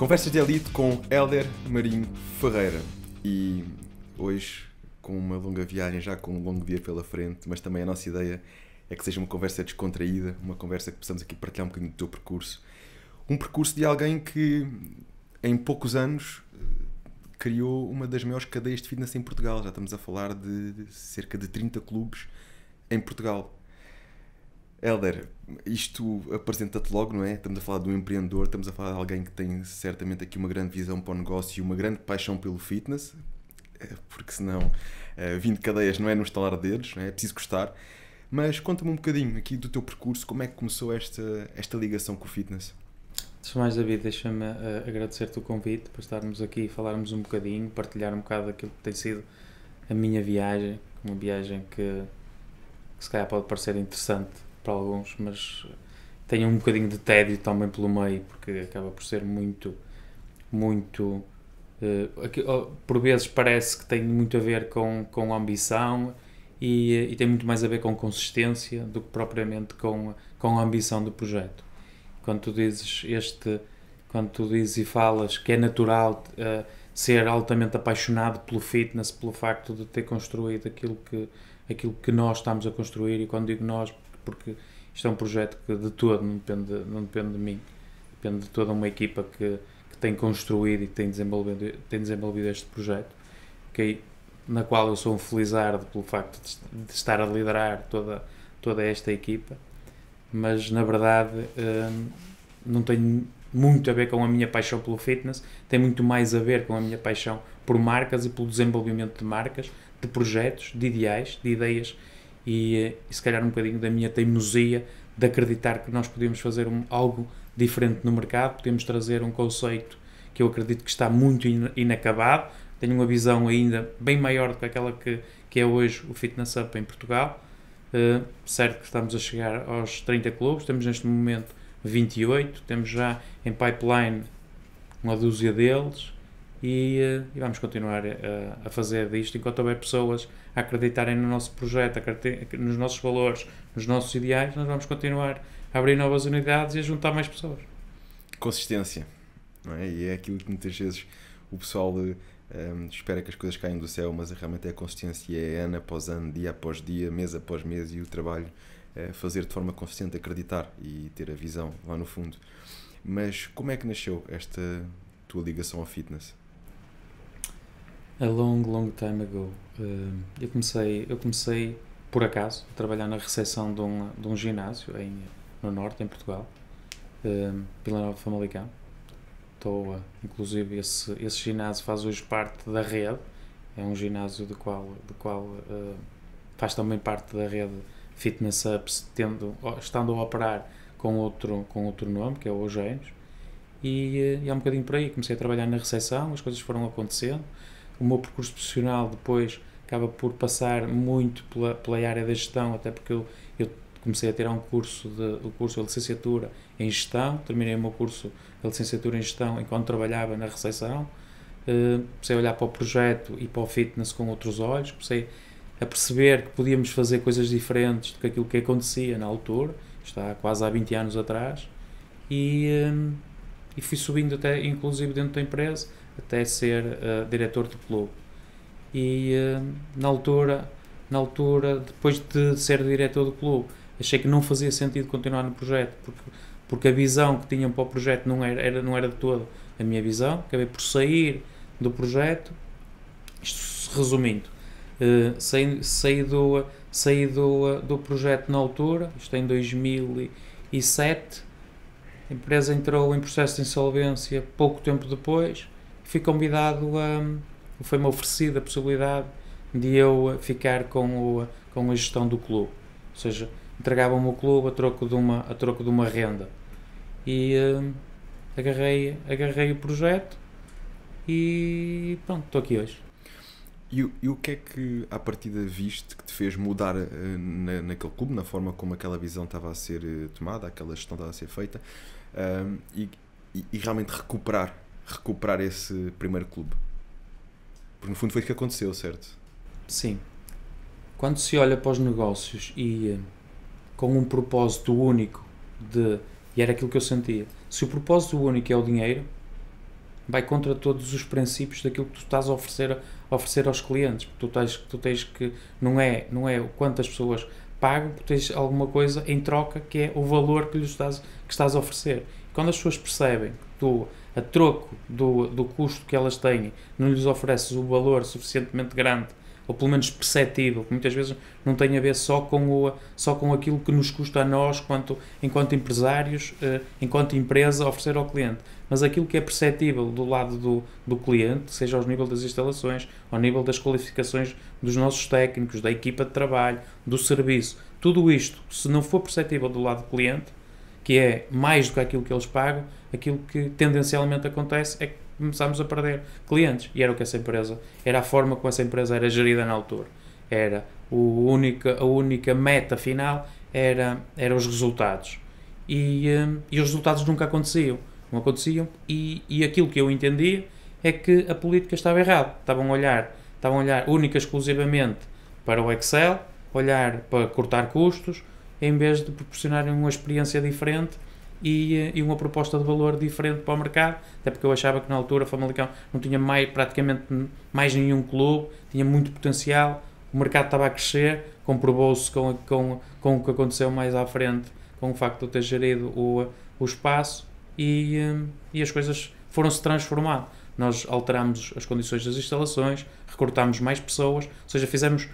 Conversas de Elite com Hélder Marinho Ferreira. E hoje, com uma longa viagem, já com um longo dia pela frente, mas também a nossa ideia é que seja uma conversa descontraída, uma conversa que possamos aqui partilhar um bocadinho do teu percurso. Um percurso de alguém que, em poucos anos, criou uma das maiores cadeias de fitness em Portugal. Já estamos a falar de cerca de 30 clubes em Portugal. Helder, isto apresenta-te logo, não é? Estamos a falar de um empreendedor, estamos a falar de alguém que tem certamente aqui uma grande visão para o negócio e uma grande paixão pelo fitness, eh, porque senão 20 eh, cadeias não é no estalar de dedos, é? é preciso gostar. Mas conta-me um bocadinho aqui do teu percurso, como é que começou esta, esta ligação com o fitness? Antes de mais, David, deixa-me uh, agradecer-te o convite para estarmos aqui e falarmos um bocadinho, partilhar um bocado daquilo que tem sido a minha viagem, uma viagem que, que se calhar pode parecer interessante para alguns, mas tem um bocadinho de tédio também pelo meio, porque acaba por ser muito, muito. Uh, aqui, oh, por vezes parece que tem muito a ver com, com ambição e, e, tem muito mais a ver com consistência do que propriamente com, com a ambição do projeto. Quando tu dizes este, quando tu dizes e falas que é natural uh, ser altamente apaixonado pelo fitness, pelo facto de ter construído aquilo que, aquilo que nós estamos a construir, e quando digo nós, porque isto é um projeto que de todo não depende, não depende de mim, depende de toda uma equipa que, que tem construído e que tem desenvolvido, tem desenvolvido este projeto, na qual eu sou um felizardo pelo facto de, de estar a liderar toda, toda esta equipa, mas na verdade hum, não tem muito a ver com a minha paixão pelo fitness, tem muito mais a ver com a minha paixão por marcas e pelo desenvolvimento de marcas, de projetos, de ideais, de ideias e, e se calhar um bocadinho da minha teimosia de acreditar que nós podíamos fazer um, algo diferente no mercado, podemos trazer um conceito que eu acredito que está muito inacabado, tenho uma visão ainda bem maior do que aquela que, que é hoje o Fitness Up em Portugal. Uh, certo que estamos a chegar aos 30 clubes, temos neste momento 28, temos já em pipeline uma dúzia deles, e, eh, e vamos continuar a, eh, a, fazer disto. Enquanto houver pessoas a acreditarem no nosso projeto, nos nossos valores, nos nossos ideais, nós vamos continuar a abrir novas unidades e a juntar mais pessoas. Consistência, não é? E é aquilo que muitas vezes o pessoal um, eh, espera que as coisas caiam do céu, mas realmente é a consistência, é ano após ano, dia após dia, mês após mês e o trabalho é fazer de forma consistente, acreditar e ter a visão lá no fundo. Mas como é que nasceu esta tua ligação ao fitness? A long, long time ago. Uh, eu comecei, eu comecei por acaso a trabalhar na recepção de um, de um ginásio em, no norte, em Portugal, uh, Vila Nova de Famalicão. Estou, uh, inclusive, esse, esse ginásio faz hoje parte da rede. É um ginásio do qual, do qual uh, faz também parte da rede Fitness Ups, tendo, estando a operar com outro, com outro nome, que é o Ogénios. E, e é um bocadinho por aí. Comecei a trabalhar na recepção, as coisas foram acontecendo o meu percurso profissional depois acaba por passar muito pela, pela área da gestão, até porque eu, eu comecei a tirar um curso de um curso de licenciatura em gestão, terminei o meu curso de licenciatura em gestão enquanto trabalhava na recepção, uh, comecei a olhar para o projeto e para o fitness com outros olhos, comecei a perceber que podíamos fazer coisas diferentes do que aquilo que acontecia na altura, está quase há 20 anos atrás, e, um, e fui subindo até inclusive dentro da empresa, até ser uh, diretor do clube. E uh, na altura, na altura, depois de ser diretor do clube, achei que não fazia sentido continuar no projeto, porque, porque a visão que tinham para o projeto não era, era, não era de todo a minha visão. Acabei por sair do projeto, isto resumindo, uh, saí, saí, do, saí do, do projeto na altura, isto é em 2007, a empresa entrou em processo de insolvência pouco tempo depois, fui convidado a. Foi-me oferecida a possibilidade de eu ficar com, o, com a gestão do clube. Ou seja, entregavam-me o clube a troco de uma, a troco de uma renda. E uh, agarrei, agarrei o projeto e pronto, estou aqui hoje. E, e, o que é que, à partida, viste que te fez mudar uh, na, naquele clube, na forma como aquela visão estava a ser uh, tomada, aquela gestão estava a ser feita, uh, e, e, e, realmente recuperar recuperar esse primeiro clube? Porque no fundo foi o que aconteceu, certo? Sim. Quando se olha para os negócios e eh, com um propósito único de. E era aquilo que eu sentia. Se o propósito único é o dinheiro, vai contra todos os princípios daquilo que tu estás a oferecer, a oferecer aos clientes. Tu tens, tu tens que, não é, não é quantas pessoas pagam, tu tens alguma coisa em troca que é o valor que lhes estás, que estás a oferecer. Quando as pessoas percebem que tu, a troco do, do custo que elas têm, não lhes ofereces o valor suficientemente grande ou pelo menos perceptível, que muitas vezes não tem a ver só com, o, só com aquilo que nos custa a nós, quanto, enquanto empresários, eh, enquanto empresa, oferecer ao cliente, mas aquilo que é perceptível do lado do, do cliente, seja ao nível das instalações, ao nível das qualificações dos nossos técnicos, da equipa de trabalho, do serviço, tudo isto, se não for perceptível do lado do cliente, que é mais do que aquilo que eles pagam, aquilo que tendencialmente acontece é que começámos a perder clientes. E era o que essa empresa, era a forma como essa empresa era gerida na altura. Era o única, a única meta final era, era os resultados. E, hum, e os resultados nunca aconteciam. Não aconteciam. E, e aquilo que eu entendia é que a política estava errada. Estavam a olhar, estavam a olhar única e exclusivamente para o Excel, olhar para cortar custos, em vez de proporcionarem uma experiência diferente e, eh, e, uma proposta de valor diferente para o mercado, até porque eu achava que na altura a Famalicão não tinha mais, praticamente mais nenhum clube, tinha muito potencial, o mercado estava a crescer, comprovou-se com, com, com o que aconteceu mais à frente, com o facto de eu ter gerido o, o espaço e, eh, e as coisas foram-se transformando. Nós alterámos as condições das instalações, recortámos mais pessoas, ou seja, fizemos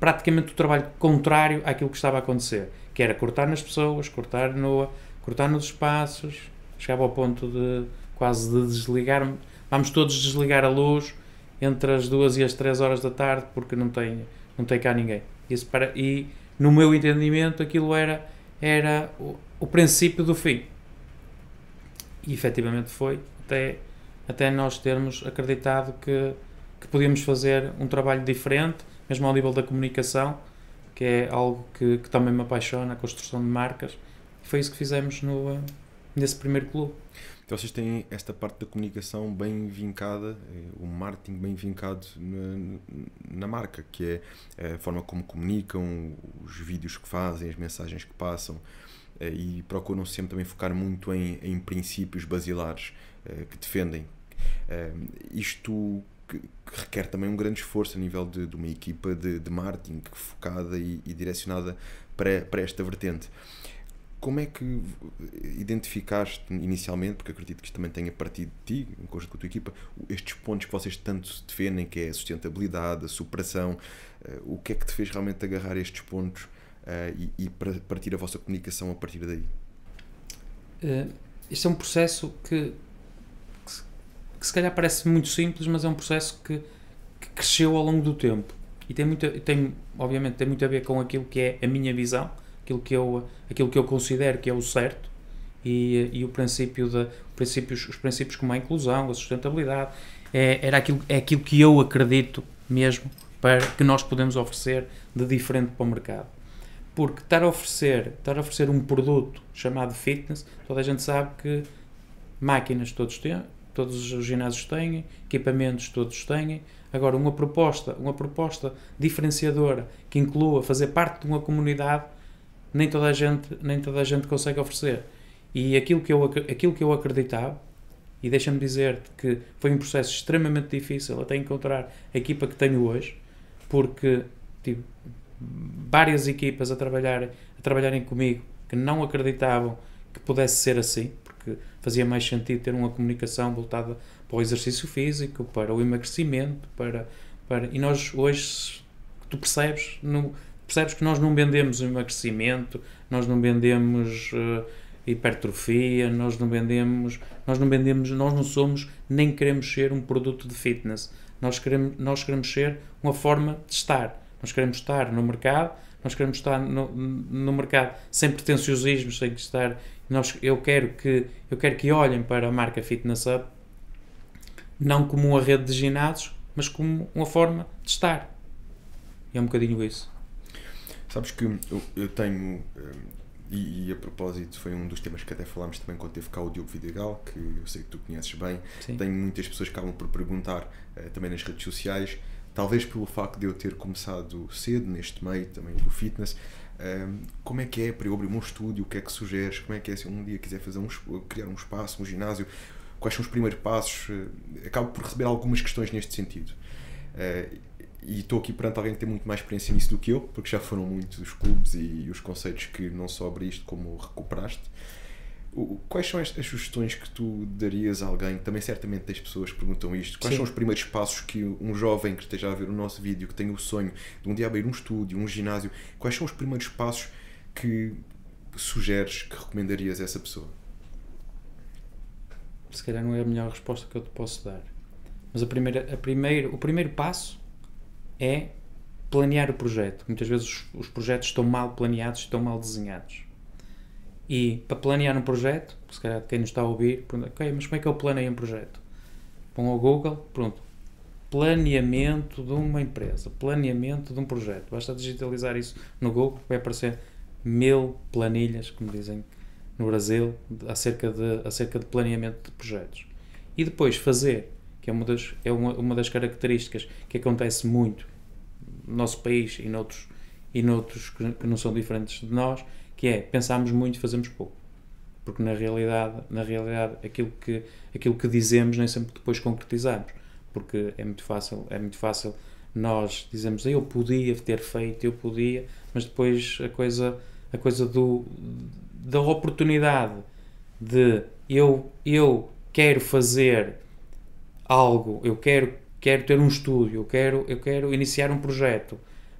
praticamente o trabalho contrário àquilo que estava a acontecer que era cortar nas pessoas, cortar, no, cortar nos espaços, chegava ao ponto de quase de desligar, vamos todos desligar a luz entre as duas e as três horas da tarde porque não tem, não tem cá ninguém. Isso para, e no meu entendimento aquilo era, era o, o princípio do fim. E efetivamente foi, até, até nós termos acreditado que, que podíamos fazer um trabalho diferente, mesmo ao nível da comunicação, que é algo que, que também me apaixona, a construção de marcas. Foi isso que fizemos no, eh, nesse primeiro clube. Então vocês têm esta parte da comunicação bem vincada, eh, o marketing bem vincado na, na, marca, que é a forma como comunicam, os vídeos que fazem, as mensagens que passam eh, e procuram sempre também focar muito em, em princípios basilares que defendem. Isto que, que, requer também um grande esforço a nível de, de uma equipa de, de marketing focada e, e, direcionada para, para esta vertente. Como é que identificaste inicialmente, porque acredito que isto também tenha partido de ti, em conjunto com a tua equipa, estes pontos que vocês tanto defendem, que é a sustentabilidade, a superação, uh, o que é que te fez realmente agarrar estes pontos uh, e, e partir a vossa comunicação a partir daí? Uh, isto é um processo que, que se calhar parece muito simples, mas é um processo que, que cresceu ao longo do tempo. E tem, muito, tem, obviamente, tem muito a ver com aquilo que é a minha visão, aquilo que eu, aquilo que eu considero que é o certo e, e o princípio de, princípios, os princípios como a inclusão, a sustentabilidade, é, era aquilo, é aquilo que eu acredito mesmo para que nós podemos oferecer de diferente para o mercado. Porque estar a oferecer, estar a oferecer um produto chamado fitness, toda a gente sabe que máquinas todos têm, todos os ginásios têm, equipamentos todos têm. Agora, uma proposta, uma proposta diferenciadora que inclua fazer parte de uma comunidade, nem toda a gente, nem toda a gente consegue oferecer. E aquilo que eu, aquilo que eu acreditava, e deixa-me dizer-te que foi um processo extremamente difícil até encontrar a equipa que tenho hoje, porque tive várias equipas a, trabalhar, a trabalharem comigo que não acreditavam que pudesse ser assim, porque fazia mais sentido ter uma comunicação voltada para o exercício físico, para o emagrecimento, para, para e nós hoje tu percebes, no, percebes que nós não vendemos emagrecimento, nós não vendemos uh, hipertrofia, nós não vendemos, nós não vendemos, nós não somos nem queremos ser um produto de fitness. Nós queremos, nós queremos ser uma forma de estar. Nós queremos estar no mercado, nós queremos estar no, no mercado sem pretenciosismos, sem estar nós, eu, quero que, eu quero que olhem para a marca Fitness Up não como uma rede de ginásios, mas como uma forma de estar. E é um bocadinho isso. Sabes que eu, eu tenho, eh, e, e, a propósito, foi um dos temas que até falámos também quando teve cá o Diogo Vidigal, que eu sei que tu conheces bem. Sim. Tenho muitas pessoas que acabam por perguntar eh, também nas redes sociais, talvez pelo facto de eu ter começado cedo neste meio também do fitness, um, como é que é para eu abrir um estúdio? O que é que sugeres? Como é que é se um dia quiser fazer um, criar um espaço, um ginásio? quais são os primeiros passos? Acabo por receber algumas questões neste sentido. E estou aqui perante alguém que tem muito mais experiência nisso do que eu, porque já foram muitos os clubes e os conceitos que não só abriste como recuperaste. Quais são as, sugestões que tu darias a alguém? Também certamente tens pessoas que perguntam isto. Quais Sim. são os primeiros passos que um jovem que esteja a ver o nosso vídeo, que tem o sonho de um dia abrir um estúdio, um ginásio, quais são os primeiros passos que sugeres, que recomendarias a essa pessoa? Se calhar não é a melhor resposta que eu te posso dar. Mas a primeira, a primeiro, o primeiro passo é planear o projeto. Muitas vezes os, os projetos estão mal planeados, estão mal desenhados e para planear um projeto, se calhar quem nos está a ouvir, ok, mas como é que eu planeio um projeto? Vão ao Google, pronto. Planeamento de uma empresa, planeamento de um projeto. Basta digitalizar isso no Google, vai aparecer mil planilhas, como dizem no Brasil, acerca de, acerca de planeamento de projetos. E depois fazer, que é uma das, é uma, uma das características que acontece muito no nosso país e noutros, e noutros que não são diferentes de nós, que é pensamos muito fazemos pouco. Porque na realidade, na realidade aquilo, que, aquilo que dizemos nem sempre depois concretizamos. Porque é muito fácil, é muito fácil nós dizemos eu podia ter feito, eu podia, mas depois a coisa, a coisa do, da oportunidade de eu, eu quero fazer algo, eu quero, quero ter um estúdio, eu quero, eu quero iniciar um projeto,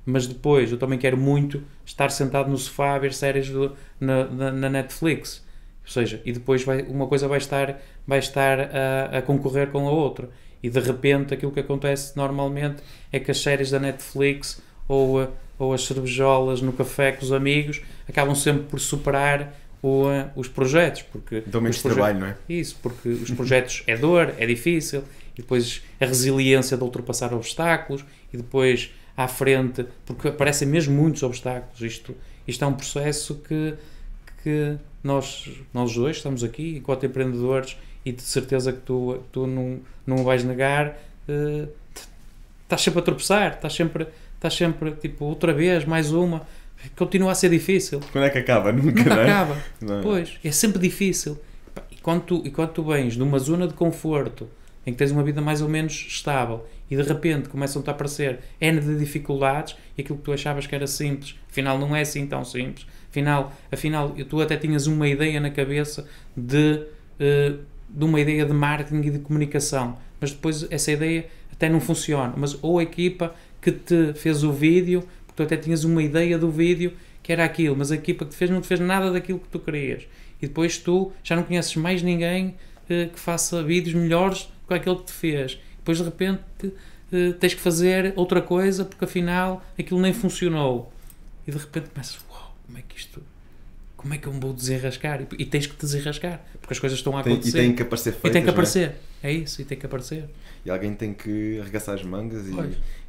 mas depois eu também quero muito estar sentado no sofá a ver séries do, na, na, na, Netflix. Ou seja, e depois vai, uma coisa vai estar, vai estar a, a, concorrer com a outra. E de repente aquilo que acontece normalmente é que as séries da Netflix ou, ou as cervejolas no café com os amigos acabam sempre por superar o, os projetos. Porque Dão menos trabalho, não é? Isso, porque os projetos é dor, é difícil, e depois a resiliência de ultrapassar obstáculos, e depois à frente, porque aparecem mesmo muitos obstáculos. Isto, isto é um processo que, que nós, nós dois estamos aqui, enquanto empreendedores, e de certeza que tu, tu não, não vais negar, uh, estás sempre a tropeçar, estás sempre, estás sempre tipo, outra vez, mais uma. Continua a ser difícil. Quando é que acaba? Nunca, Nunca não é? acaba. Não. Pois, é sempre difícil. E quando, tu, e quando tu vens numa zona de conforto, em que tens uma vida mais ou menos estável e de repente começam-te a aparecer N de dificuldades e aquilo que tu achavas que era simples, afinal não é assim tão simples. Afinal, afinal tu até tinhas uma ideia na cabeça de, uh, de uma ideia de marketing e de comunicação, mas depois essa ideia até não funciona. Mas ou a equipa que te fez o vídeo, porque tu até tinhas uma ideia do vídeo que era aquilo, mas a equipa que te fez não te fez nada daquilo que tu querias. E depois tu já não conheces mais ninguém uh, que faça vídeos melhores com aquele que te fez. Depois de repente uh, tens que fazer outra coisa porque afinal aquilo nem funcionou. E de repente começas, uau, como é que isto. Como é que eu me vou desenrascar? E, e tens que te desenrascar, porque as coisas estão a acontecer. e tem que aparecer feitas, E tem que aparecer. É? é? isso, e tem que aparecer. E alguém tem que arregaçar as mangas e,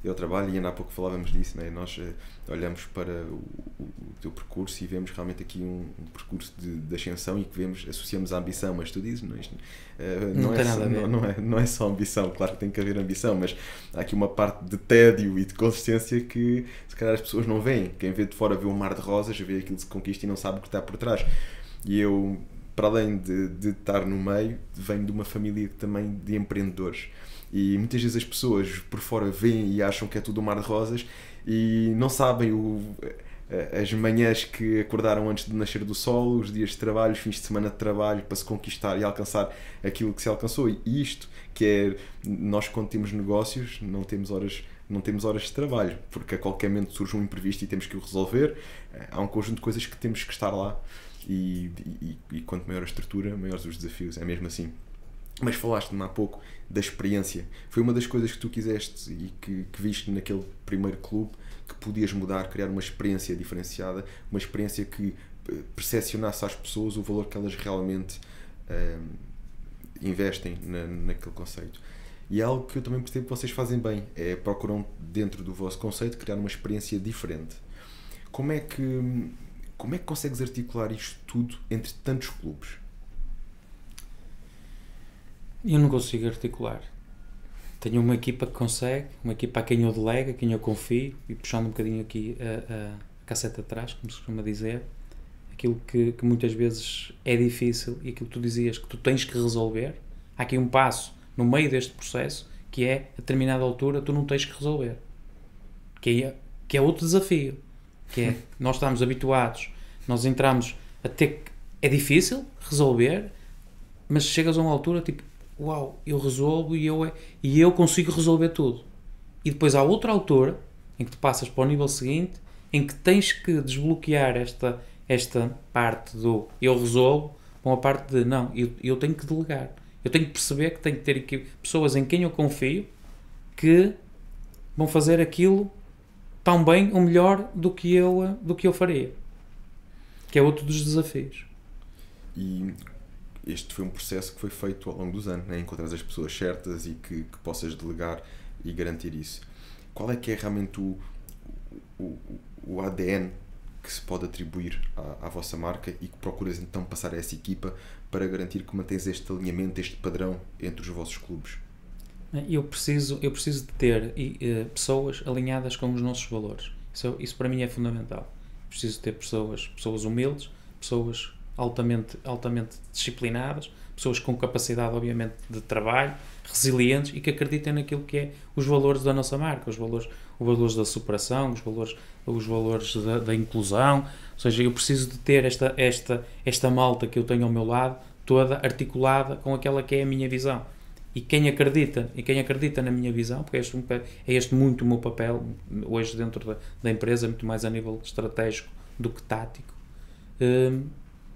e ao trabalho, e ainda há pouco falávamos disso, né? nós uh, olhamos para o, o, teu percurso e vemos realmente aqui um, um percurso de, de, ascensão e que vemos, associamos a ambição, mas tu dizes, não, isto, uh, não, não, é só, não, não, é, não é só ambição, claro que tem que haver ambição, mas há aqui uma parte de tédio e de consistência que se calhar as pessoas não veem. Quem vê de fora vê um mar de rosas, vê aquilo que se conquista e não sabe o que está por trás. E eu, para além de, de estar no meio, venho de uma família também de empreendedores e muitas vezes as pessoas por fora veem e acham que é tudo um mar de rosas e não sabem o, as manhãs que acordaram antes de nascer do sol, os dias de trabalho, os fins de semana de trabalho para se conquistar e alcançar aquilo que se alcançou. E isto, que é nós quando temos negócios, não temos horas não temos horas de trabalho, porque a qualquer momento surge um imprevisto e temos que o resolver. Há um conjunto de coisas que temos que estar lá e, e, e quanto maior a estrutura, maiores os desafios. É mesmo assim. Mas falaste-me há pouco da experiência. Foi uma das coisas que tu quiseste e que, que viste naquele primeiro clube que podias mudar, criar uma experiência diferenciada, uma experiência que eh, percepcionasse às pessoas o valor que elas realmente uh, investem na, naquele conceito. E é algo que eu também percebo que vocês fazem bem, é procuram dentro do vosso conceito criar uma experiência diferente. Como é que como é que consegues articular isto tudo entre tantos clubes? Eu não consigo articular. Tenho uma equipa que consegue, uma equipa a quem eu delego, a quem eu confio, e puxando um bocadinho aqui a, a, casseta atrás, como se costuma dizer, aquilo que, que, muitas vezes é difícil e aquilo que tu dizias que tu tens que resolver, há aqui um passo no meio deste processo que é, a determinada altura, tu não tens que resolver. Que é, que é outro desafio. Que é, nós estamos habituados, nós entramos a ter que. É difícil resolver, mas chegas a uma altura tipo, uau, eu resolvo e eu, é, e eu consigo resolver tudo. E depois há outra altura em que tu passas para o nível seguinte, em que tens que desbloquear esta, esta parte do eu resolvo com a parte de não, eu, eu tenho que delegar. Eu tenho que perceber que tenho que ter pessoas em quem eu confio que vão fazer aquilo tão bem ou melhor do que eu, do que eu faria. Que é outro dos desafios. E este foi um processo que foi feito ao longo dos anos, né? encontrar as pessoas certas e que, que possas delegar e garantir isso. Qual é que é realmente o, o, o ADN que se pode atribuir à, à, vossa marca e que procuras então passar a essa equipa para garantir que mantens este alinhamento, este padrão entre os vossos clubes? Eu preciso, eu preciso de ter uh, pessoas alinhadas com os nossos valores. Isso, isso para mim é fundamental. Preciso ter pessoas, pessoas humildes, pessoas altamente, altamente disciplinadas, pessoas com capacidade, obviamente, de trabalho, resilientes e que acreditem naquilo que é os valores da nossa marca, os valores, os valores da superação, os valores, os valores da, da inclusão. Ou seja, eu preciso de ter esta, esta, esta malta que eu tenho ao meu lado toda articulada com aquela que é a minha visão. E quem acredita, e quem acredita na minha visão, porque é este, é este muito o meu papel hoje dentro da, da empresa, muito mais a nível estratégico do que tático, hum,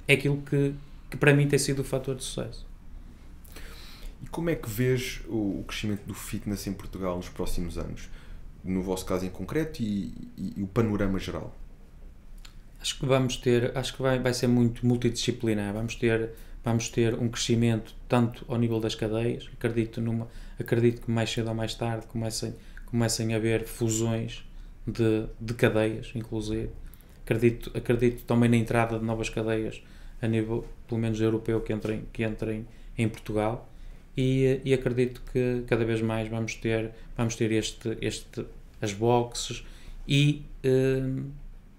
é aquilo que, que para mim tem sido o fator de sucesso. E como é que vês o crescimento do fitness em Portugal nos próximos anos? No vosso caso em concreto e, e, e o panorama geral? Acho que vamos ter, acho que vai, vai ser muito multidisciplinar. Vamos ter, vamos ter um crescimento tanto ao nível das cadeias. Acredito numa, acredito que mais cedo ou mais tarde comecem, comecem a haver fusões de, de cadeias, inclusive. Acredito, acredito também na entrada de novas cadeias a nível, pelo menos europeu, que entrem, que entrem em Portugal e, e acredito que cada vez mais vamos ter, vamos ter este, este, as boxes e uh,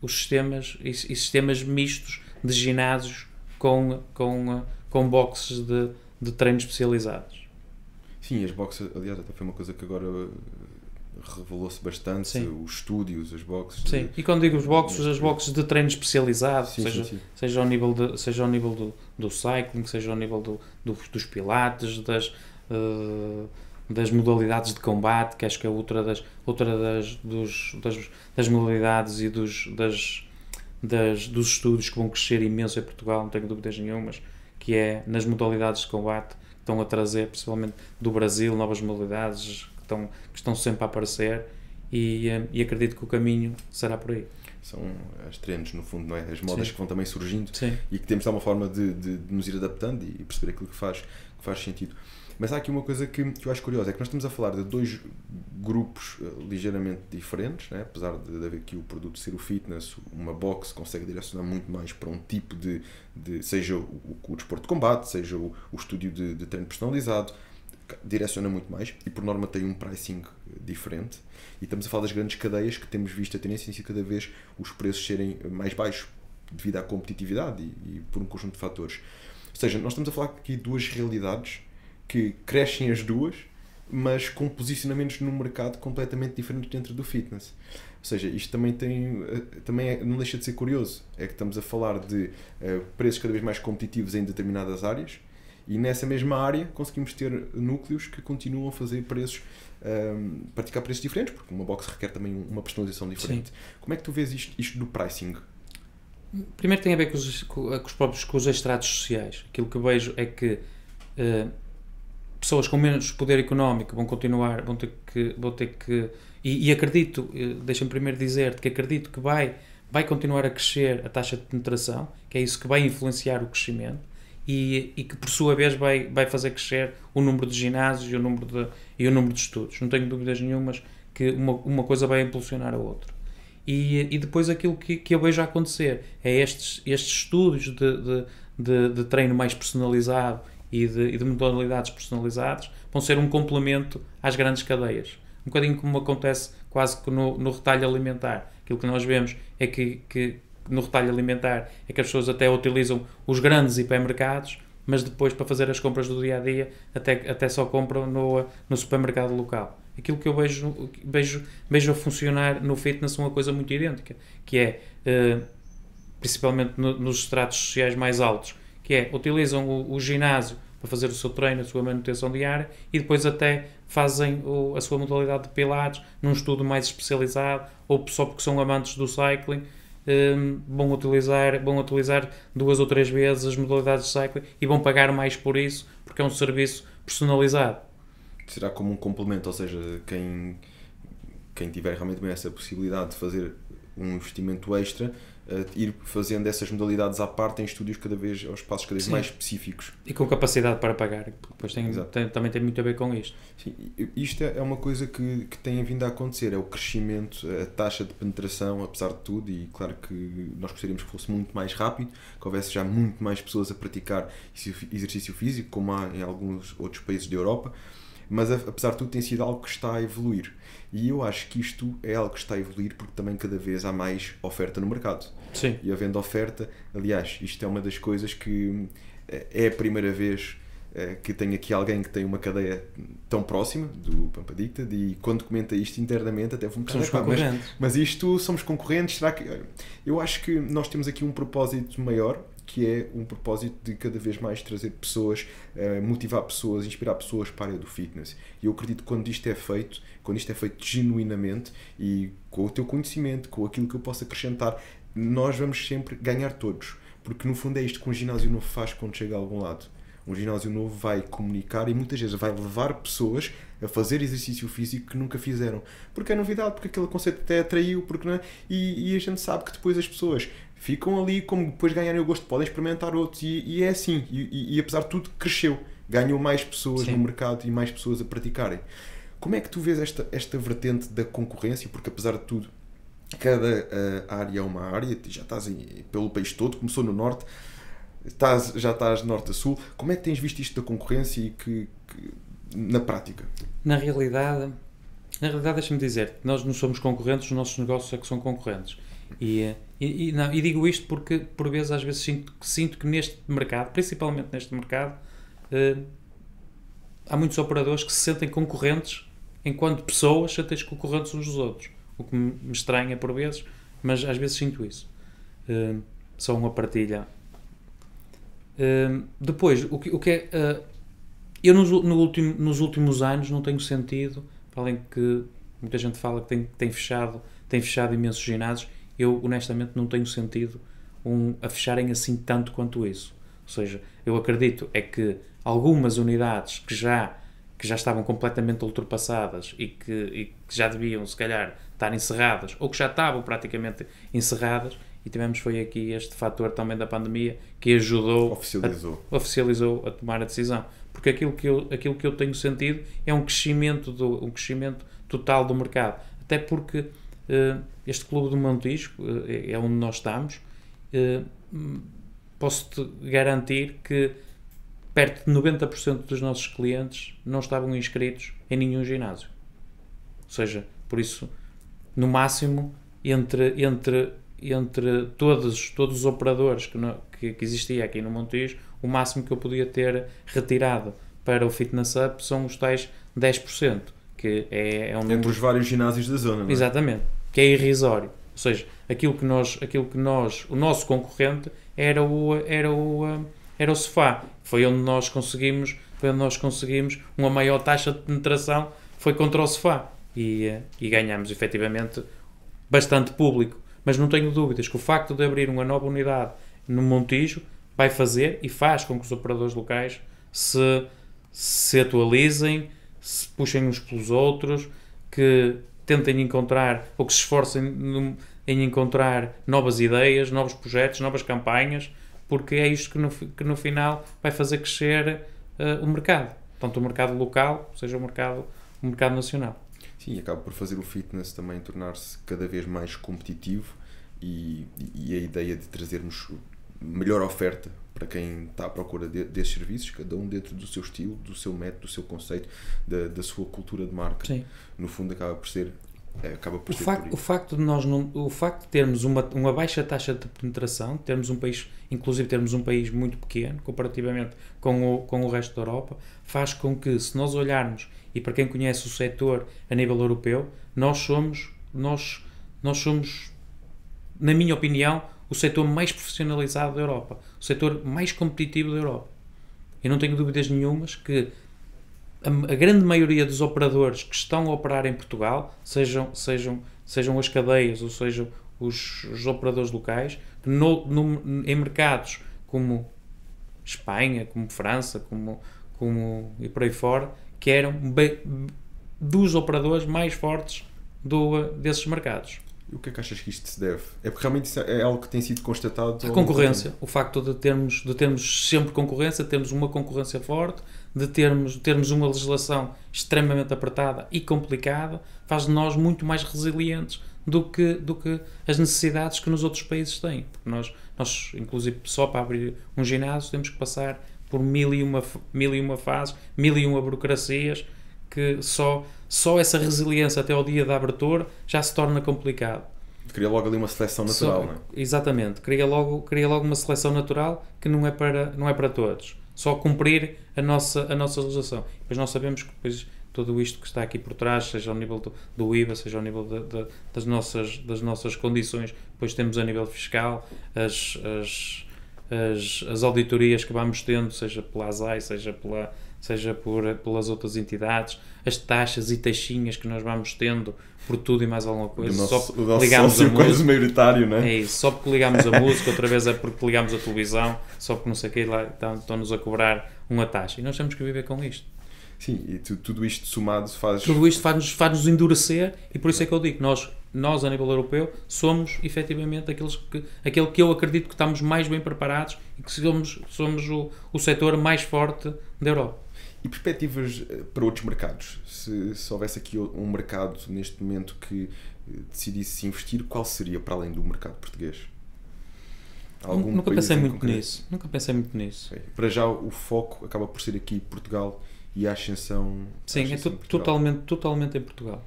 os sistemas e, e, sistemas mistos de ginásios com, com, com boxes de, de treinos especializados. Sim, as boxes, aliás, até foi uma coisa que agora revelou-se bastante sim. os estúdios, as boxes. Sim, de, e quando digo os boxes, as boxes de treino especializado, sim, seja, sim, seja ao nível, de, seja ao nível do, do cycling, seja ao nível do, do dos pilates, das, uh, das modalidades de combate, que acho que é outra das, outra das, dos, das, das modalidades e dos, das, das, dos estudos que vão crescer imenso em Portugal, não tenho dúvidas nenhumas, que é nas modalidades de combate, que estão a trazer, principalmente do Brasil, novas modalidades, que estão, que estão sempre a aparecer e, eh, e acredito que o caminho será por aí são as trends, no fundo, não é? As modas Sim. que vão também surgindo Sim. e que temos de uma forma de, de, de, nos ir adaptando e perceber aquilo que faz, que faz sentido. Mas há aqui uma coisa que, que eu acho curiosa, é que nós estamos a falar de dois grupos uh, ligeiramente diferentes, né? apesar de, de haver aqui o produto ser o fitness, uma box consegue direcionar muito mais para um tipo de, de seja o, o desporto de combate, seja o, o estúdio de, de treino personalizado, direciona muito mais e por norma tem um pricing diferente e estamos a falar das grandes cadeias que temos visto a tendência em cada vez os preços serem mais baixos devido à competitividade e, e, por um conjunto de fatores. Ou seja, nós estamos a falar aqui de duas realidades que crescem as duas, mas com posicionamentos no mercado completamente diferentes dentro do fitness. Ou seja, isto também tem eh, também é, não deixa de ser curioso. É que estamos a falar de uh, preços cada vez mais competitivos em determinadas áreas e nessa mesma área conseguimos ter núcleos que continuam a fazer preços, um, praticar preços diferentes, porque uma box requer também uma personalização diferente. Sim. Como é que tu vês isto, isto do pricing? Primeiro tem a ver com os, com, os próprios com os estratos sociais. Aquilo que vejo é que uh, pessoas com menos poder económico vão continuar, vão ter que. Vão ter que e, e acredito, uh, deixa-me primeiro dizer que acredito que vai, vai continuar a crescer a taxa de penetração, que é isso que vai influenciar o crescimento e, e, que por sua vez vai, vai fazer crescer o número de ginásios e o número de, e o número de estudos. Não tenho dúvidas nenhumas que uma, uma coisa vai impulsionar a outra. E, e depois aquilo que, que eu vejo acontecer é estes, estes estudos de, de, de, de treino mais personalizado e de, e de modalidades personalizadas vão ser um complemento às grandes cadeias. Um bocadinho como acontece quase que no, no retalho alimentar. Aquilo que nós vemos é que, que no retalho alimentar é que as pessoas até utilizam os grandes hipermercados mas depois para fazer as compras do dia a dia até, até só compram no, no supermercado local. Aquilo que eu vejo, vejo, vejo a funcionar no fitness uma coisa muito idêntica, que é, uh, principalmente no, nos estratos sociais mais altos, que é, utilizam o, o, ginásio para fazer o seu treino, a sua manutenção diária e depois até fazem o, a sua modalidade de pilates num estudo mais especializado ou só porque são amantes do cycling um, vão, utilizar, utilizar duas ou três vezes as modalidades de cycling e vão pagar mais por isso porque é um serviço personalizado. Será como um complemento, ou seja, quem, quem tiver realmente essa possibilidade de fazer um investimento extra ir fazendo essas modalidades à parte em estúdios cada vez, aos passos cada vez Sim. mais específicos. E com capacidade para pagar, depois tem, tem, também tem muito a ver com isto. Sim, isto é uma coisa que, que tem vindo a acontecer, é o crescimento, a taxa de penetração, apesar de tudo, e claro que nós gostaríamos que fosse muito mais rápido, que houvesse já muito mais pessoas a praticar exercício físico, como há em alguns outros países da Europa, mas apesar de tudo tem sido algo que está a evoluir. E eu acho que isto é algo que está a evoluir porque também cada vez há mais oferta no mercado. Sim. E havendo oferta, aliás, isto é uma das coisas que eh, é a primeira vez eh, que tenho aqui alguém que tem uma cadeia tão próxima do Pampadicta e quando comenta isto internamente até vou-me Somos concorrentes. Mas, mas isto somos concorrentes, será que... Eu acho que nós temos aqui um propósito maior que é um propósito de cada vez mais trazer pessoas, uh, motivar pessoas, inspirar pessoas para a área do fitness. E eu acredito que quando isto é feito, quando isto é feito genuinamente e com o teu conhecimento, com aquilo que eu posso acrescentar, nós vamos sempre ganhar todos. Porque no fundo é isto que um ginásio novo faz quando chega a algum lado. Um ginásio novo vai comunicar e muitas vezes vai levar pessoas a fazer exercício físico que nunca fizeram. Porque é novidade, porque aquele conceito até atraiu, porque não é? e, e a gente sabe que depois as pessoas ficam ali, como depois ganharem o gosto, podem experimentar outros, e, e é assim. E, e, e, apesar de tudo, cresceu. Ganhou mais pessoas Sim. no mercado e mais pessoas a praticarem. Como é que tu vês esta, esta vertente da concorrência? Porque apesar de tudo, cada uh, área é uma área, já estás em, pelo país todo, começou no norte, estás, já estás de norte a sul. Como é que tens visto isto da concorrência e que, que na prática? Na realidade, na realidade, deixa-me dizer, nós não somos concorrentes, os nossos negócios é que são concorrentes. E, e, não, e digo isto porque, por vezes, às vezes sinto, sinto que neste mercado, principalmente neste mercado, eh, há muitos operadores que se sentem concorrentes enquanto pessoas sentem-se concorrentes uns dos outros. O que me estranha por vezes, mas às vezes sinto isso. Uh, só uma partilha. Uh, depois, o que, o que é. Uh, eu nos, no último, nos últimos anos não tenho sentido, além que muita gente fala que tem, tem, fechado, tem fechado imensos ginásios, eu honestamente não tenho sentido um, a fecharem assim tanto quanto isso. Ou seja, eu acredito é que algumas unidades que já, que já estavam completamente ultrapassadas e que, e que já deviam, se calhar, estar encerradas ou que já estavam praticamente encerradas, e tivemos foi aqui este fator também da pandemia que ajudou oficializou a, oficializou. a tomar a decisão. Porque aquilo que eu aquilo que eu tenho sentido é um crescimento do um crescimento total do mercado. Até porque uh, este clube do Montijo uh, é onde nós estamos uh, posso-te garantir que perto de 90% dos nossos clientes não estavam inscritos em nenhum ginásio. Ou seja, por isso, no máximo, entre, entre, entre todos, todos os operadores que, no, que, que existia aqui no Montijo, o máximo que eu podia ter retirado para o Fitness Up são os tais 10%, que é, é um Entre os vários ginásios da zona, não é? Exatamente, que é irrisório. Ou seja, aquilo que nós, aquilo que nós, o nosso concorrente era o, era o, era o sofá. Foi onde nós conseguimos, foi onde nós conseguimos uma maior taxa de penetração, foi contra o sofá. E, e ganhamos efetivamente bastante público. Mas não tenho dúvidas que o facto de abrir uma nova unidade no Montijo vai fazer e faz com que os operadores locais se, se atualizem, se puxem uns pelos outros, que tentem encontrar ou que se esforcem em encontrar novas ideias, novos projetos, novas campanhas, porque é isto que no, que no final vai fazer crescer uh, o mercado, tanto o mercado local, seja o mercado, o mercado nacional. Sim, acaba por fazer o fitness também tornar-se cada vez mais competitivo e, e a ideia de trazermos melhor oferta para quem está à procura de, desses serviços, cada um dentro do seu estilo, do seu método, do seu conceito, da, da sua cultura de marca. Sim. No fundo, acaba por ser é, acaba por O ser facto, o facto de nós não, o facto de termos uma, uma baixa taxa de penetração, termos um país, inclusive termos um país muito pequeno comparativamente com o, com o resto da Europa, faz com que se nós olharmos e para quem conhece o setor a nível europeu, nós somos nós nós somos na minha opinião o setor mais profissionalizado da Europa, o setor mais competitivo da Europa. Eu não tenho dúvidas nenhumas que a, a grande maioria dos operadores que estão a operar em Portugal, sejam, sejam, sejam as cadeias ou sejam os, os operadores locais, que no, no- em mercados como Espanha, como França, como, como e por aí fora, que eram dos operadores mais fortes do, desses mercados. E o que é que achas que isto se deve? É porque realmente isso é algo que tem sido constatado. A concorrência, o facto de termos, de termos sempre concorrência, de termos uma concorrência forte, de termos, termos uma legislação extremamente apertada e complicada, faz de nós muito mais resilientes do que, do que as necessidades que nos outros países têm. Porque nós, nós, inclusive, só para abrir um ginásio, temos que passar por mil e uma, mil e uma fases, mil e uma burocracias, que só, só essa resiliência até ao dia da abertura já se torna complicado. Cria logo ali uma seleção natural, Só- não é? Exatamente, cria logo, cria logo uma seleção natural que não é para, não é para todos. Só cumprir a nossa, a nossa legislação. Depois nós sabemos que depois tudo isto que está aqui por trás, seja ao nível do, do IVA, seja ao nível da- da- das, nossas, das nossas condições, depois temos a nível fiscal, as, as, as, as auditorias que vamos tendo, seja pela ASAI, seja, pela, seja por, pelas outras entidades, as taxas e taxinhas que nós vamos tendo por tudo e mais alguma coisa. nosso, Só nosso ligamos a música. maioritário, não é? É isso, só porque ligamos a música, outra vez é porque ligamos a televisão, só porque não sei o que, lá estão- estão-nos a cobrar uma taxa. E nós temos que viver com isto. Sim, e tu- tudo isto somado faz. Tudo isto faz-nos faz endurecer e por isso é que eu digo, nós, nós a nível europeu somos efetivamente aqueles que, aquele que eu acredito que estamos mais bem preparados e que somos, somos o, o setor mais forte da Europa. E perspectivas eh, para outros mercados? Se, se houvesse aqui um mercado neste momento que eh, decidisse investir, qual seria para além do mercado português? Algum Nunca pensei muito concreto? nisso. Nunca pensei muito nisso. Para já o foco acaba por ser aqui Portugal e a ascensão. a Sim, é ascensão Portugal. totalmente, totalmente em Portugal.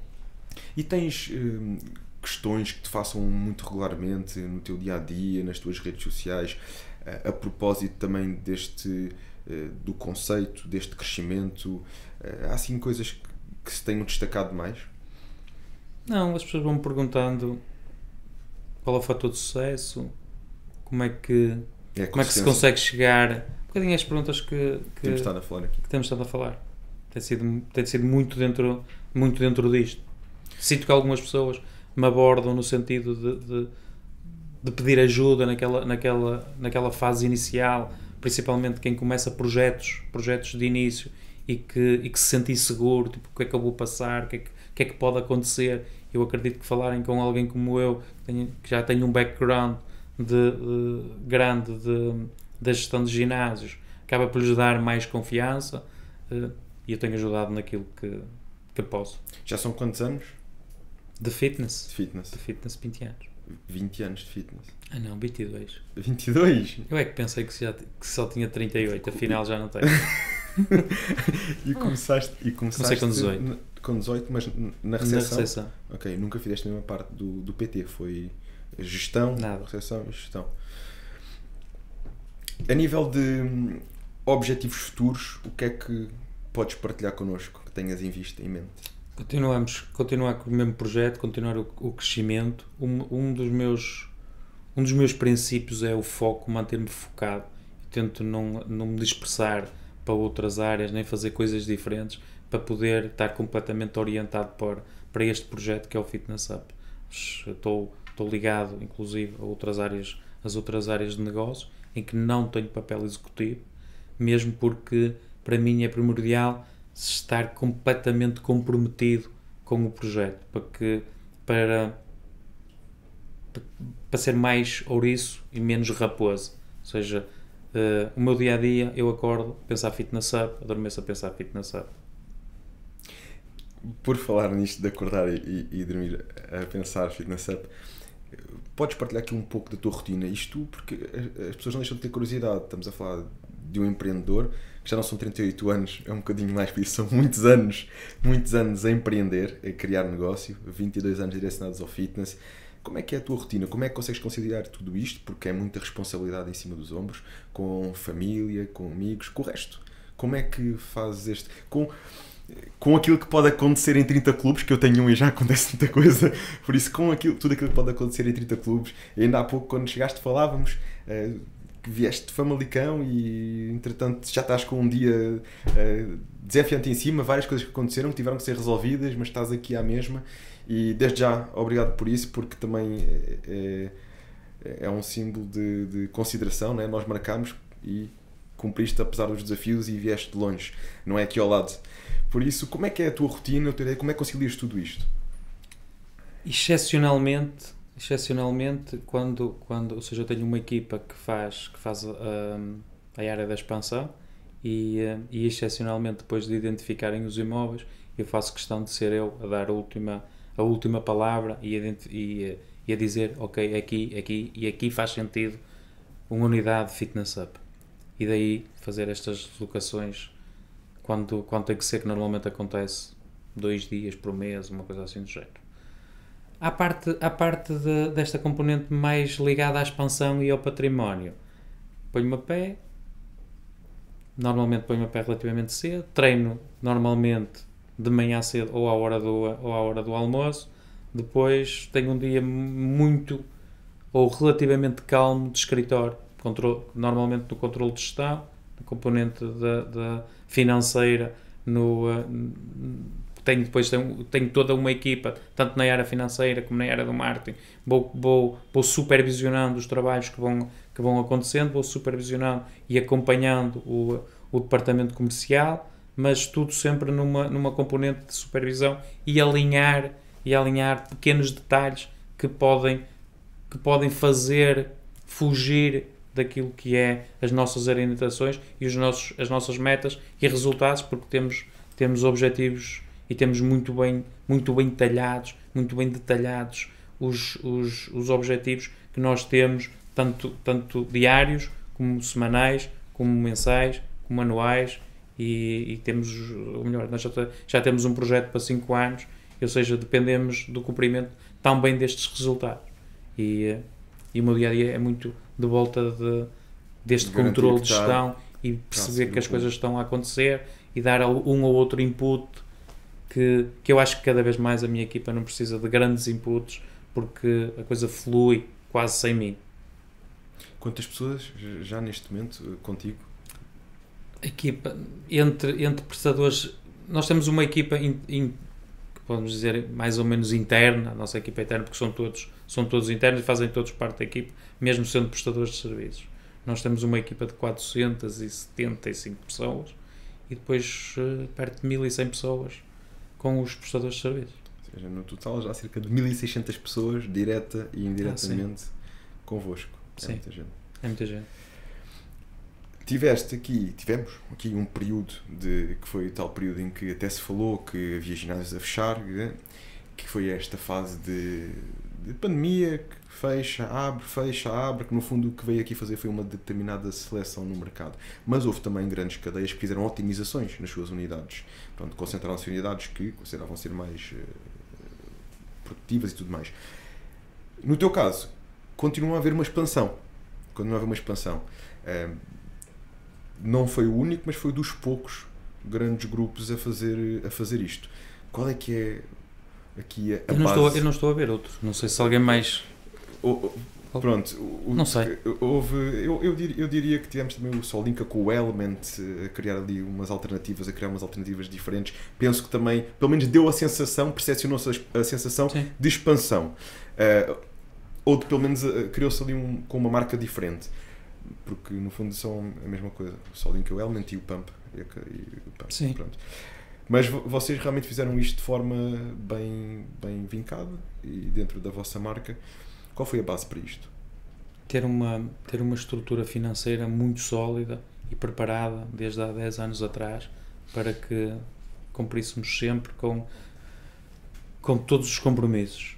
E tens hum, questões que te façam muito regularmente no teu dia a dia, nas tuas redes sociais, eh, a propósito também deste do conceito, deste crescimento. Eh, Há assim coisas que, que se tenham destacado mais? Não, as pessoas vão me perguntando qual é o fator de sucesso, como é que, É como é que se consegue chegar. Um bocadinho as perguntas que, que que, temos estado a falar aqui. que temos estado a falar. Tem sido, tem sido muito, dentro, muito dentro disto. Sinto que algumas pessoas me abordam no sentido de, de, de pedir ajuda naquela, naquela, naquela fase inicial, principalmente quem começa projetos, projetos de início e que, e que se sente inseguro, tipo, o que é que eu vou passar, o que é que, que, é que pode acontecer. Eu acredito que falarem com alguém como eu, que, tenho- que já tem um background de, de- grande de, da gestão de ginásios, acaba por lhes dar mais confiança eh, e eu tenho ajudado naquilo que, que posso. Já são quantos anos De fitness. de fitness? De fitness, 20 anos. 20 anos de fitness. Ah não, 22. 22? Eu é que pensei que, já, que só tinha 38, afinal já não tenho. E começaste, e começaste com 18. n- com 18, mas na Na recepção. recepção. Ok, nunca fizeste a mesma parte do, do PT, foi gestão, Nada. recepção e gestão. A nível de hum, objetivos futuros, o que é que podes partilhar connosco que tenhas em vista, em mente? Continuamos, continuar com o mesmo projeto, continuar o, o crescimento. Um, um dos meus um dos meus princípios é o foco, manter-me focado. Tento não, não me dispersar para outras áreas, nem fazer coisas diferentes, para poder estar completamente orientado para, para este projeto que é o Fitness Up. Estou, estou ligado, inclusive, a outras áreas, as outras áreas de negócio, em que não tenho papel executivo, mesmo porque para mim é primordial estar completamente comprometido com o projeto para que para para ser mais ouriço e menos raposo ou seja eh, o meu dia a dia eu acordo pensar fitness up adormeço a pensar fitness up Por falar nisto de acordar e, e dormir a pensar fitness up, podes partilhar aqui um pouco da tua rotina? Isto porque as- as pessoas não deixam de ter curiosidade. Estamos a falar de um empreendedor já não são 38 anos, é um bocadinho mais por isso, são muitos anos, muitos anos a empreender, a criar negócio, 22 anos direcionados ao fitness. Como é que é a tua rotina? Como é que consegues conciliar tudo isto? Porque é muita responsabilidade em cima dos ombros, com família, com amigos, com o resto. Como é que fazes este. Com, com aquilo que pode acontecer em 30 clubes, que eu tenho um e já acontece muita coisa, por isso, com aquilo, tudo aquilo que pode acontecer em 30 clubes, ainda há pouco, quando chegaste, falávamos. Uh, que vieste de Famalicão e entretanto já estás com um dia uh, desafiante em cima, várias coisas que aconteceram que tiveram que ser resolvidas, mas estás aqui à mesma e desde já obrigado por isso porque também é, é, é um símbolo de, de consideração, né? nós marcamos e cumpriste apesar dos desafios e vieste de longe, não é aqui ao lado. Por isso, como é que é a tua rotina, como é que concilias tudo isto? Excepcionalmente, excepcionalmente quando, quando ou seja, eu tenho uma equipa que faz, que faz um, a área da expansão e, hum, e excepcionalmente depois de identificarem os imóveis, eu faço questão de ser eu a dar a última, a última palavra e e, e a dizer, ok, aqui, aqui e aqui faz sentido uma unidade de fitness up. E daí fazer estas locações quando, quando tem que ser, que normalmente acontece dois dias por mês, uma coisa assim do género. À parte, à parte de, desta componente mais ligada à expansão e ao património, ponho-me a pé, normalmente ponho-me a pé relativamente cedo, treino normalmente de manhã cedo ou à hora do, ou à hora do almoço, depois tenho um dia muito ou relativamente calmo de escritório, controle, normalmente no controle de gestão, na componente da, financeira, no, tenho depois tenho, tenho toda uma equipa, tanto na área financeira como na área do marketing, vou, vou, vou supervisionando os trabalhos que vão, que vão acontecendo, vou supervisionando e acompanhando o, o departamento comercial, mas tudo sempre numa, numa componente de supervisão e alinhar, e alinhar pequenos detalhes que podem, que podem fazer fugir daquilo que é as nossas orientações e os nossos, as nossas metas e resultados, porque temos, temos objetivos e temos muito bem, muito bem detalhados, muito bem detalhados os, os, os objetivos que nós temos, tanto, tanto diários, como semanais, como mensais, como anuais, e, e temos, ou melhor, nós já, já temos um projeto para 5 anos, ou seja, dependemos do cumprimento também destes resultados. E, e o meu dia a dia é muito de volta de, deste de controle de gestão e perceber que as coisas estão a acontecer e dar um ou outro input que, que eu acho que cada vez mais a minha equipa não precisa de grandes inputs porque a coisa flui quase sem mim. Quantas pessoas já neste momento eh, contigo? Equipa, entre, entre prestadores, nós temos uma equipa, in, in, podemos dizer, mais ou menos interna, a nossa equipa é interna, porque são todos, são todos internos e fazem todos parte da equipa, mesmo sendo prestadores de serviços. Nós temos uma equipa de 475 pessoas e depois uh, perto de 1100 pessoas com os prestadores de serviços. Ou seja, no total já há cerca de 1600 pessoas, direta e indiretamente, ah, convosco. É sim. muita gente. É muita gente. Tiveste aqui, tivemos aqui um período de que foi o tal período em que até se falou que havia ginásios a fechar, né? que foi esta fase de, de pandemia, fecha, abre, fecha, abre, que no fundo o que veio aqui fazer foi uma determinada seleção no mercado. Mas houve também grandes cadeias que fizeram otimizações nas suas unidades. Pronto, concentraram-se em unidades que consideravam ser mais uh, produtivas e tudo mais. No teu caso, continua a haver uma expansão. Continua a haver uma expansão. Uh, não foi o único, mas foi dos poucos grandes grupos a fazer, a fazer isto. Qual é que é aqui a, a eu, não base? Estou, eu não estou a ver outro. Não sei se alguém mais Pronto, o, não sei. Houve, eu, eu, diria, eu diria que tivemos também o Solinka com o Element a criar ali umas alternativas, a criar umas alternativas diferentes. Penso que também, pelo menos, deu a sensação, percepcionou-se a, sensação Sim. de expansão. Uh, ou de, pelo menos, uh, criou-se ali um, com uma marca diferente. Porque no fundo são a mesma coisa. O Solinka, o Element e o Pump. E, o Pump Sim. Pronto. Mas vocês realmente fizeram isto de forma bem, bem vincada e dentro da vossa marca. Qual foi a base para isto? Ter uma, ter uma estrutura financeira muito sólida e preparada desde há 10 anos atrás para que cumpríssemos sempre com, com todos os compromissos.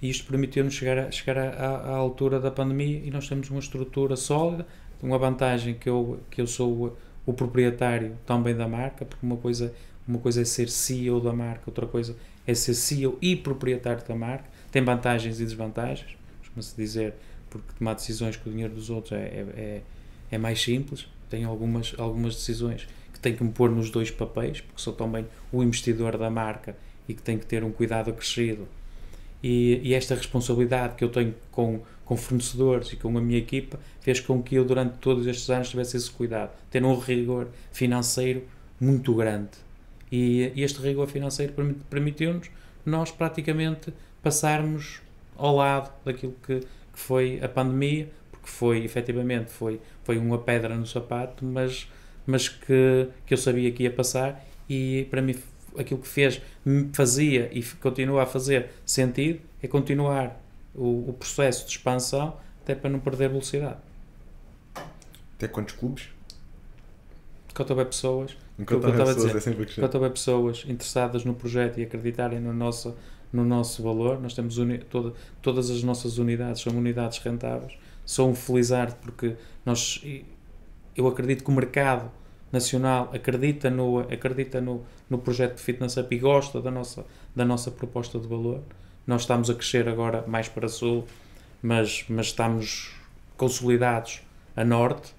E isto permitiu-nos chegar, a, chegar à, à altura da pandemia e nós temos uma estrutura sólida, uma vantagem que eu, que eu sou o proprietário também da marca, porque uma coisa, uma coisa é ser CEO da marca, outra coisa é ser CEO e proprietário da marca. Tem vantagens e desvantagens, costuma-se dizer, porque tomar decisões com o dinheiro dos outros é, é, é, é mais simples. Tem algumas, algumas decisões que tem que me pôr nos dois papéis, porque sou também o investidor da marca e que tem que ter um cuidado acrescido. E, e esta responsabilidade que eu tenho com, com fornecedores e com a minha equipa fez com que eu, durante todos estes anos, tivesse esse cuidado, ter um rigor financeiro muito grande. E, e este rigor financeiro permitiu-nos, nós praticamente, passarmos ao lado daquilo que, que foi a pandemia, porque foi, efetivamente, foi, foi uma pedra no sapato, mas, mas que, que eu sabia que ia passar e para mim aquilo que fez, fazia e continua a fazer sentido é continuar o, o processo de expansão até para não perder velocidade. Até quantos clubes? Enquanto houver pessoas, Enquanto houver pessoas, é pessoas interessadas no projeto e acreditarem no nosso, no nosso valor, nós temos toda, todas as nossas unidades são unidades rentáveis. Sou um felizardo porque nós, eu acredito que o mercado nacional acredita no, acredita no, no projeto de Fitness Up e gosta da nossa, da nossa proposta de valor. Nós estamos a crescer agora mais para sul, mas, mas estamos consolidados a norte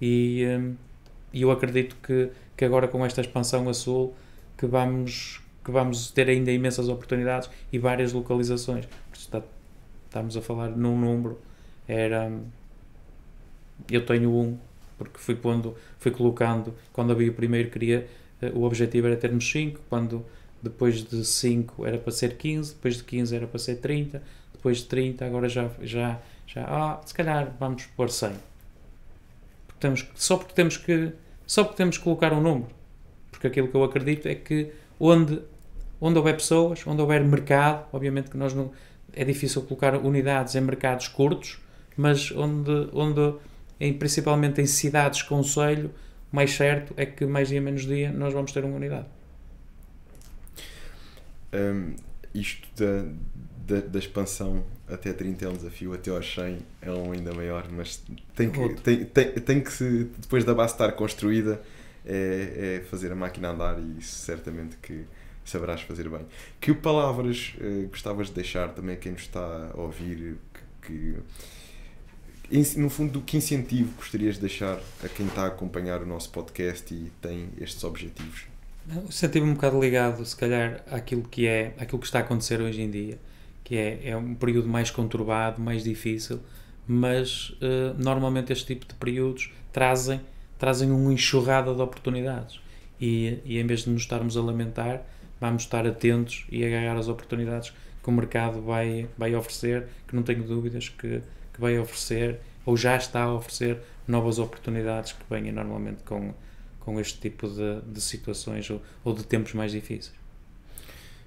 e, hum, e eu acredito que, que agora com esta expansão a sul que vamos, que vamos ter ainda imensas oportunidades e várias localizações. Está, estamos a falar num número, era eu tenho um porque fui pondo, fui colocando, quando havia o primeiro queria, eh, o objetivo era termos 5, quando depois de 5 era para ser 15, depois de 15 era para ser 30, depois de 30 agora já, já, já ah, se calhar vamos pôr 100. Porque temos, só porque temos que só porque temos que colocar um número. Porque aquilo que eu acredito é que onde, onde houver pessoas, onde houver mercado, obviamente que nós não, é difícil colocar unidades em mercados curtos, mas onde, onde em, principalmente em cidades conselho, mais certo é que mais dia menos dia nós vamos ter uma unidade. Um, isto da, da, da, expansão até 30 é um desafio, até aos 100 é um ainda maior, mas tem que, tem, tem, tem que se, depois da base estar construída, é, é fazer a máquina andar e isso certamente que saberás fazer bem. Que palavras uh, gostavas de deixar também a quem nos está a ouvir que, que no fundo, que incentivo gostarias de deixar a quem está a acompanhar o nosso podcast e tem estes objetivos? Senti-me um bocado ligado, se calhar, àquilo que é, àquilo que está a acontecer hoje em dia, que é, é um período mais conturbado, mais difícil, mas uh, normalmente este tipo de períodos trazem, trazem uma enxurrada de oportunidades. E, e em vez de nos estarmos a lamentar, vamos estar atentos e agarrar as oportunidades que o mercado vai, vai oferecer, que não tenho dúvidas que que vai oferecer ou já está a oferecer novas oportunidades que venham normalmente com, com este tipo de, de situações ou, ou, de tempos mais difíceis.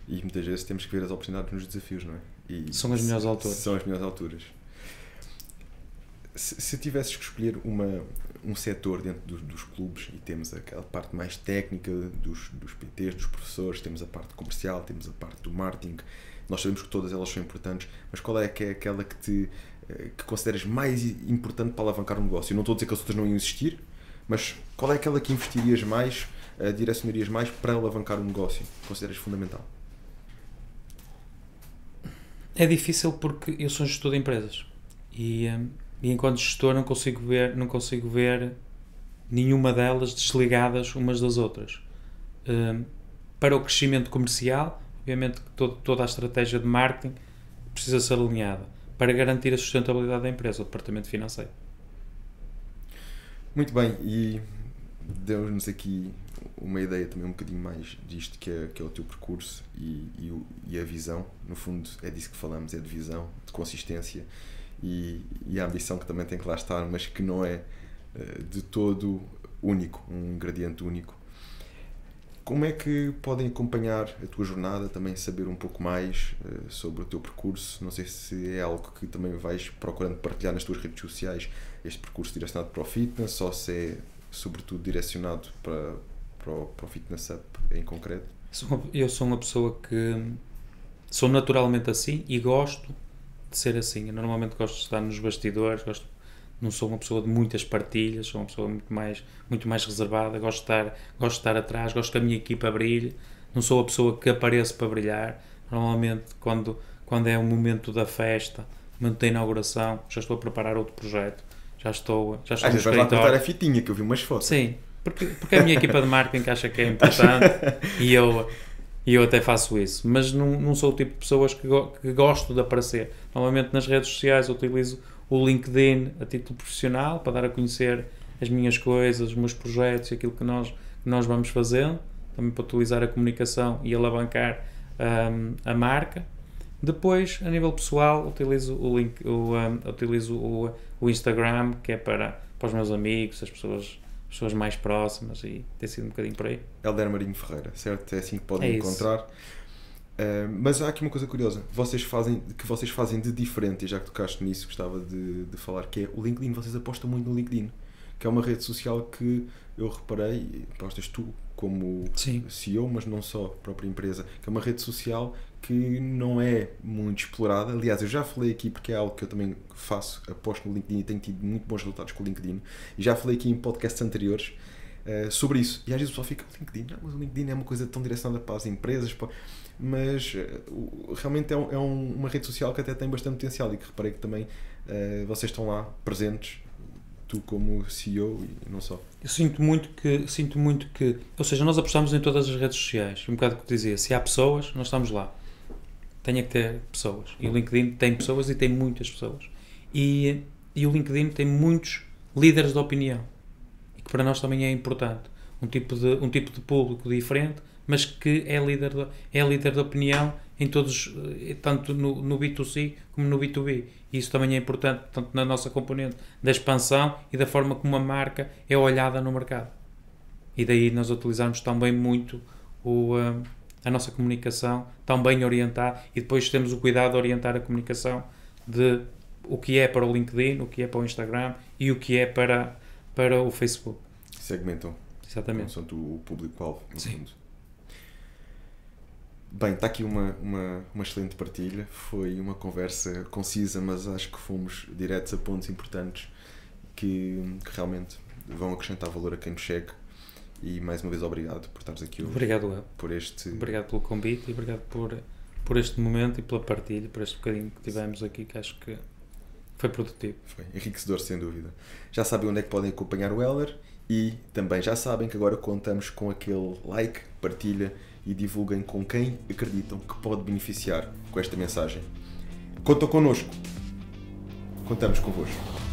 E muitas vezes temos que ver as oportunidades nos desafios, não é? E são as melhores alturas. São as melhores alturas. Se, se tivesses que escolher uma, um setor dentro dos, dos, clubes e temos aquela parte mais técnica dos, dos PTs, dos professores, temos a parte comercial, temos a parte do marketing, nós sabemos que todas elas são importantes, mas qual é que é aquela que te eh, que consideras mais importante para alavancar um negócio? Eu não estou a dizer que as outras não iam existir, mas qual é aquela que investirias mais, uh, direcionarias mais para alavancar um negócio? Consideras fundamental? É difícil porque eu sou gestor de empresas e, um, e enquanto gestor não consigo ver não consigo ver nenhuma delas desligadas umas das outras. Um, para o crescimento comercial, obviamente todo, toda a estratégia de marketing precisa ser alinhada para garantir a sustentabilidade da empresa, o departamento financeiro. Muito bem, e deu-nos aqui uma ideia também um bocadinho mais disto que é, que é o teu percurso e, e, e, a visão. No fundo, é disso que falamos: é de visão, de consistência e, e a ambição que também tem que lá estar, mas que não é uh, de todo único, um ingrediente único. Como é que podem acompanhar a tua jornada, também saber um pouco mais uh, sobre o teu percurso? Não sei se é algo que também vais procurando partilhar nas tuas redes sociais, este percurso direcionado para o fitness, ou se é sobretudo direcionado para, para, o, para o fitness up em concreto? Eu sou uma pessoa que sou naturalmente assim e gosto de ser assim. Eu normalmente gosto de estar nos bastidores, gosto não sou uma pessoa de muitas partilhas, sou uma pessoa muito mais, muito mais reservada, gosto de, estar, gosto de estar atrás, gosto que a minha equipa brilhe, não sou a pessoa que apareço para brilhar. Normalmente, quando, quando é o momento da festa, o momento da inauguração, já estou a preparar outro projeto, já estou, já estou Às no vais lá escritório. contar a fitinha que eu vi umas fotos. Sim, porque, porque a minha equipa de marketing acha que é importante e eu, e eu até faço isso. Mas não, não sou o tipo de pessoas que, go, que gosto de aparecer. Normalmente nas redes sociais utilizo o LinkedIn a título profissional para dar a conhecer as minhas coisas, os meus projetos e aquilo que nós, que nós vamos fazendo, também para utilizar a comunicação e alavancar um, a marca. Depois, a nível pessoal, utilizo o, link, o, um, utilizo o, o Instagram, que é para, para os meus amigos, as pessoas, as pessoas mais próximas e tem sido um bocadinho por aí. Helder Marinho Ferreira, certo? É assim que podem É encontrar. Uh, mas há aqui uma coisa curiosa, vocês fazem, que vocês fazem de diferente, e já que tocaste nisso, gostava de, de falar, que é o LinkedIn. Vocês apostam muito no LinkedIn, que é uma rede social que eu reparei, apostas tu como Sim. CEO, mas não só, a própria empresa, que é uma rede social que não é muito explorada. Aliás, eu já falei aqui porque é algo que eu também faço, aposto no LinkedIn e tenho tido muito bons resultados com o LinkedIn. E já falei aqui em podcasts anteriores uh, sobre isso. E às vezes o pessoal fica, LinkedIn, não, mas o LinkedIn é uma coisa tão direcionada para as empresas, para... mas uh, realmente é, um, é um, uma rede social que até tem bastante potencial e que reparei que também uh, vocês estão lá presentes tu como CEO e não só. Eu sinto muito que, sinto muito que, ou seja, nós apostamos em todas as redes sociais. Um bocado o que eu dizia, se há pessoas, nós estamos lá. Tenha que ter pessoas. E o LinkedIn tem pessoas e tem muitas pessoas. E, e o LinkedIn tem muitos líderes de opinião. E que para nós também é importante. Um tipo de, um tipo de público diferente, mas que é líder de, é líder de opinião em todos, tanto no, no B2C como no B2B. E isso também é importante, tanto na nossa componente da expansão e da forma como a marca é olhada no mercado. E daí nós utilizamos também muito o, a nossa comunicação, tão bem orientar, e depois temos o cuidado de orientar a comunicação de o que é para o LinkedIn, o que é para o Instagram e o que é para, para o Facebook. Segmentam. Exatamente. São o público-alvo, Sim. fundo. Bem, está aqui uma, uma, uma excelente partilha. Foi uma conversa concisa, mas acho que fomos diretos a pontos importantes que, que realmente vão acrescentar valor a quem nos segue. E mais uma vez, obrigado por estares aqui hoje. Obrigado, eu. Por este. Obrigado pelo convite e obrigado por, por este momento e pela partilha, por este bocadinho que tivemos aqui, que acho que foi produtivo. Foi enriquecedor, sem dúvida. Já sabem onde é que podem acompanhar o Heller e também já sabem que agora contamos com aquele like, partilha e divulguem com quem acreditam que pode beneficiar com esta mensagem. Contam connosco. Contamos convosco.